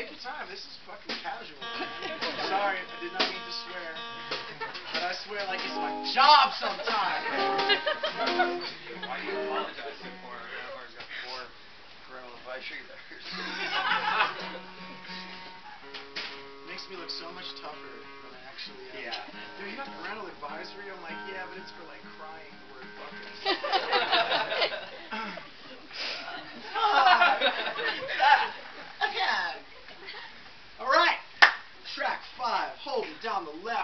Take your time. This is fucking casual. Sorry if I did not mean to swear. But I swear like it's my job sometimes. Why do you apologize for it? I've already got four parental advisory letters? Makes me look so much tougher than I actually am. Yeah. Dude, you got parental advisory? I'm like, yeah, but it's for like crying the word buckets. Ah. Down the laughter.